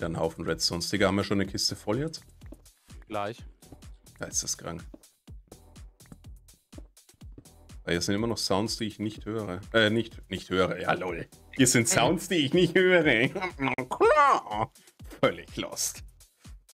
Ja, ein Haufen Redstones. Digga, haben wir schon eine Kiste voll jetzt? Gleich. Da ist das krank. Ah, hier sind immer noch Sounds, die ich nicht höre. Äh, nicht, nicht höre. Ja, lol. Hier sind äh. Sounds, die ich nicht höre. Klar. Völlig lost.